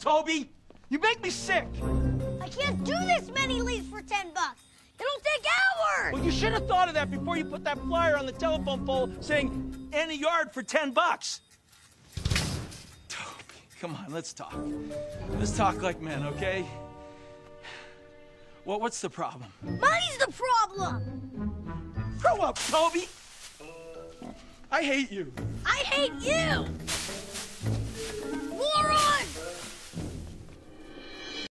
Toby. You make me sick. I can't do this many leads for 10 bucks. It'll take hours. Well, you should have thought of that before you put that flyer on the telephone pole saying any yard for 10 bucks. Toby, come on, let's talk. Let's talk like men, okay? Well, what's the problem? Money's the problem. Grow up, Toby! I hate you. I hate you.